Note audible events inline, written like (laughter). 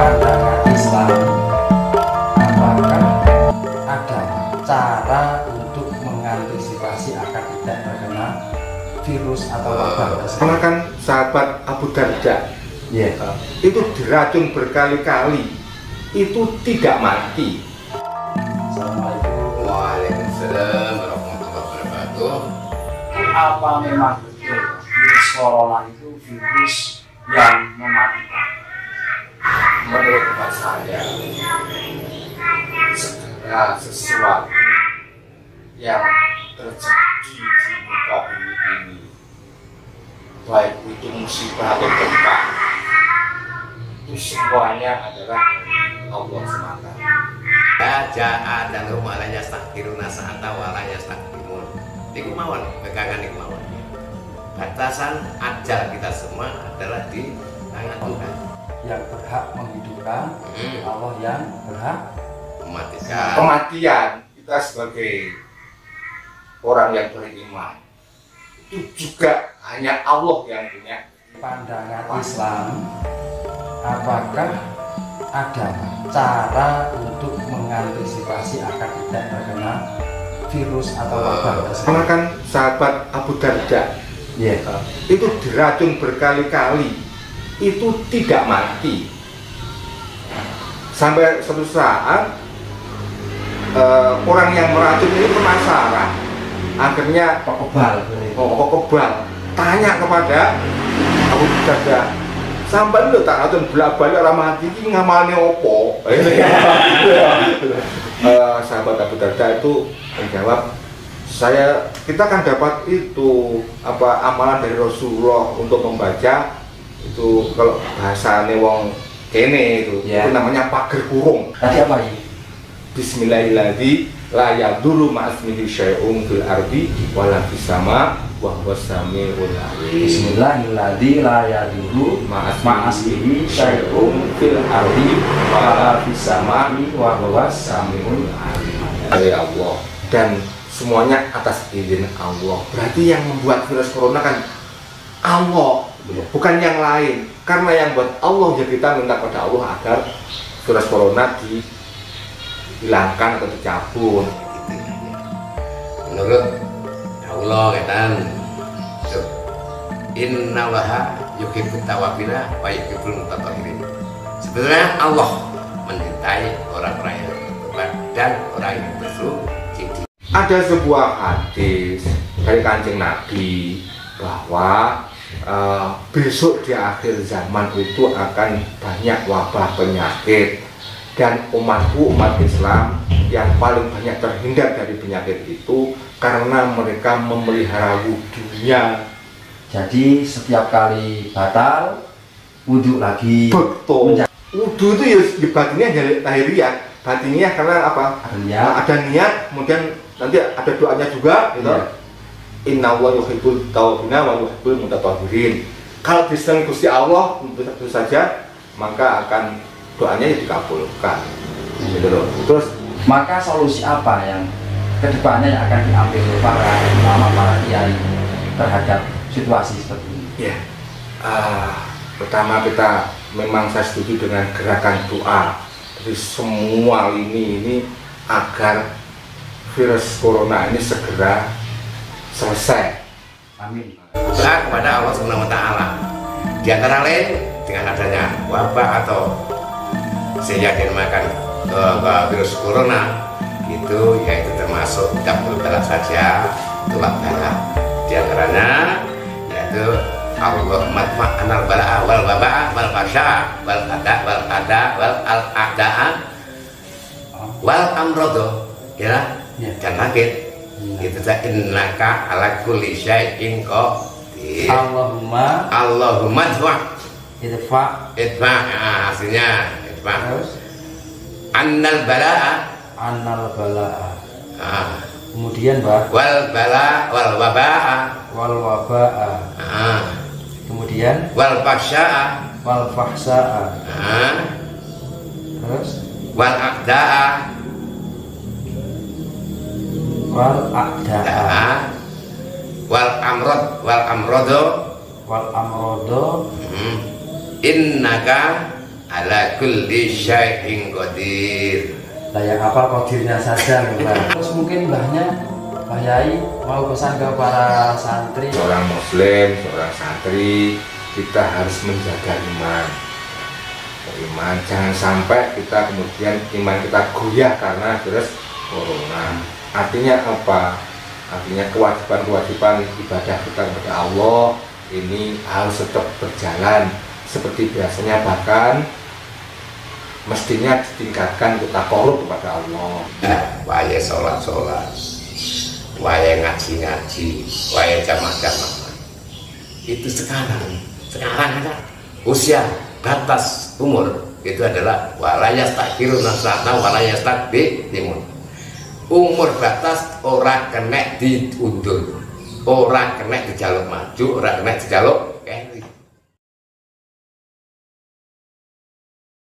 pandangan Islam apakah ada cara untuk mengantisipasi agar tidak terkena virus atau wabah tersebut? Karena kan sahabat Abu Darda Iya. uh, itu diracun berkali-kali itu tidak mati. Assalamualaikum. Waalaikumsalam warahmatullahi wabarakatuh. Apa memang betul virus corona itu virus yang mematikan? Menurut saya, segala sesuatu yang terjadi di muka bumi ini, baik itu musibah atau gempa, itu semuanya adalah Allah semata. Ya ja'a dan rumah la yastakbiruna sa'ata wa la yastakbimun. Iku mawon, pegangan iku mawon. Batasan ajal kita semua adalah di tangan Tuhan. Yang berhak menghidupkan Hmm. Allah yang berhak Mematikan. Kematian kita sebagai orang yang beriman itu juga hanya Allah yang punya. pandangan Islam apakah ada cara untuk mengantisipasi agar tidak terkena virus atau wabah tersebut? Karena kan sahabat Abu Darda uh, itu diracun berkali-kali itu tidak mati. Sampai suatu saat uh, orang yang meracun ini penasaran. Akhirnya Kok kebal? Oh, kok kebal? Tanya kepada Abu Darda. Sampai lu tak racun bolak balik ramah hati ini ngamalnya opo? (laughs) Eh, sahabat Abu Darda itu menjawab, saya kita kan dapat itu apa amalan dari Rasulullah untuk membaca itu kalau bahasa wong kene itu Ya. itu namanya pagar kurung. Tadi apa ini? Bismillahirrahmanirrahim la yadurru ma'asmihi syai'un fil ardi wala fis sama wa huwa samiul alim. Bismillahirrahmanirrahim la yaduru ma'asmihi syai'un fil ardi wala fis samai wa huwa samiul alim. dari Allah dan semuanya atas izin Allah. Berarti yang membuat virus corona kan Allah, bukan yang lain. Karena yang buat Allah ya kita minta pada Allah agar virus corona dihilangkan atau dicabut. menurut Allah katan Inna waha yuhibbut tawabina wa yuhibbul mutatahhirin Sebenarnya Allah mencintai orang-orang yang bertobat dan orang yang bersuci Ada sebuah hadis dari kancing Nabi bahwa eh, besok di akhir zaman itu akan banyak wabah penyakit. Dan umatku umat Islam yang paling banyak terhindar dari penyakit itu karena mereka memelihara wudhunya. Jadi setiap kali batal wudhu lagi. Betul. Wudhu itu ya di batinnya dari lahiriah batinnya karena apa? Ada Nah, niat. Ada niat kemudian nanti ada doanya juga gitu. Iya. Inna wa yuhibbul tawabina wa yuhibbul mutatahhirin. Kalau disenangi Gusti Allah tentu saja maka akan doanya ya dikabulkan. Gitu loh. Terus maka solusi apa yang ke depannya yang akan diambil para ulama para kiai terhadap situasi seperti ini? ya. Ah, pertama kita memang saya setuju dengan gerakan doa. Dari semua lini ini agar virus corona ini segera selesai Amin. Doa kepada Allah Subhanahu wa taala. Di antara lain dengan adanya wabah atau sehingga dinamakan eh, virus corona itu yaitu termasuk tidak perlu bala saja tulak bala di antaranya yaitu Allah matma'anal bala'a wal waba'a wal fasya wal ada wal ada wal al ada'a wal amrodo ya dan sakit. Itu saya innaka ala kulli syai'in qadir. Allahumma Allahumma dfa idfa. Idfa ah, hasilnya idfa. Terus? Annal bala'a. Annal bala'a. Ah, kemudian bah wal bala wal waba'a. Wal waba'a. Ah, kemudian? Wal fasya'a wal fahsa'a ah, terus? Wal aqda'a wal a'da'a da'a wal amrod. Wal amrodo. Wal amrodo. Hmm, innaka ala kulli syai'in qadir. Layak apa kodirnya saja Mbak. (laughs) Terus mungkin mbahnya Pak Yai mau pesan ke para santri. Seorang muslim, seorang santri kita harus menjaga iman. Iman jangan sampai kita kemudian iman kita goyah karena virus corona artinya apa? Artinya kewajiban-kewajiban ibadah kita kepada Allah ini harus tetap berjalan seperti biasanya bahkan mestinya ditingkatkan kita korup kepada Allah. Waya sholat sholat. Waya ngaji ngaji. Waya jamah jamah itu sekarang. Sekarang ada usia batas umur. Itu adalah walayas takbiru nasrata walayas takbir timun umur batas orang kena diundur orang kena dijaluk maju orang kena dijaluk